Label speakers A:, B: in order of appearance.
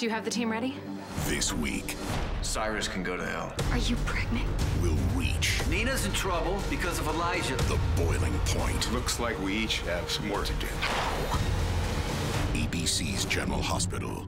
A: Do you have the team ready?
B: This week,
C: Cyrus can go to hell.
A: Are you pregnant?
B: we'll reach
D: Nina's in trouble because of Elijah.
B: the boiling point.
C: Looks like we each have some work to do.
B: ABC's General Hospital.